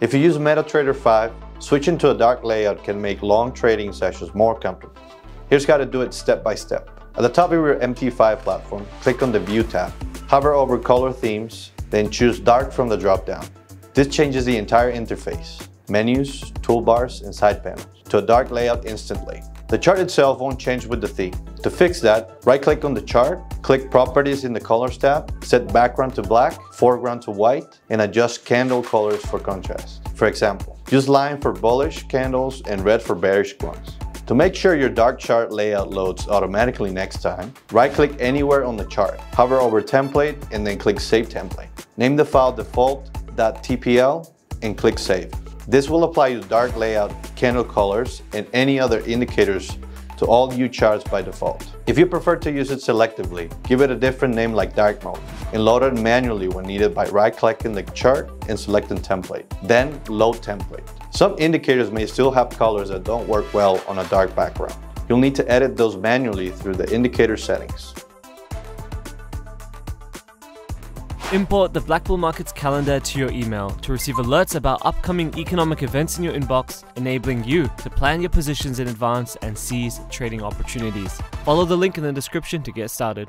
If you use MetaTrader 5, switching to a dark layout can make long trading sessions more comfortable. Here's how to do it step by step. At the top of your MT5 platform, click on the View tab. Hover over Color Themes, then choose Dark from the drop-down. This changes the entire interface, menus, toolbars, and side panels, to a dark layout instantly. The chart itself won't change with the theme. To fix that, right-click on the chart, click Properties in the Colors tab, set background to black, foreground to white, and adjust candle colors for contrast. For example, use lime for bullish candles and red for bearish ones. To make sure your dark chart layout loads automatically next time, right-click anywhere on the chart, hover over Template, and then click Save Template. Name the file default.tpl and click Save. This will apply the dark layout, candle colors, and any other indicators to all view charts by default. If you prefer to use it selectively, give it a different name like dark mode and load it manually when needed by right-clicking the chart and selecting template. Then load template. Some indicators may still have colors that don't work well on a dark background. You'll need to edit those manually through the indicator settings. Import the BlackBull Markets calendar to your email to receive alerts about upcoming economic events in your inbox, enabling you to plan your positions in advance and seize trading opportunities. Follow the link in the description to get started.